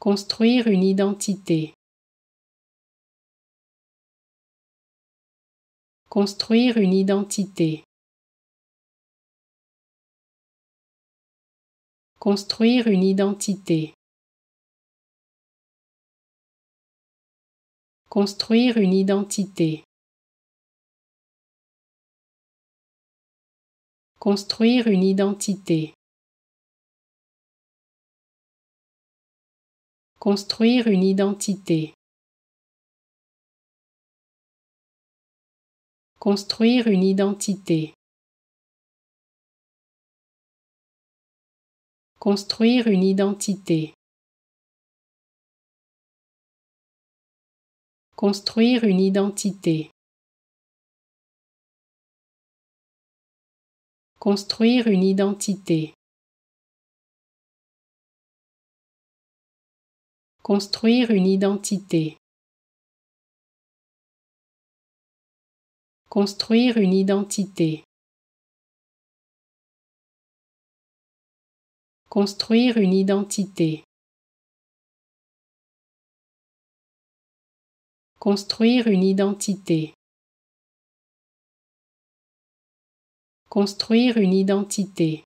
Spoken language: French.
Construire une identité. Construire une identité. Construire une identité. Construire une identité. Construire une identité. Construire une identité. Construire une identité. Construire une identité. Construire une identité. Construire une identité. Construire une identité. Construire une identité. Construire une identité. Construire une identité. Construire une identité.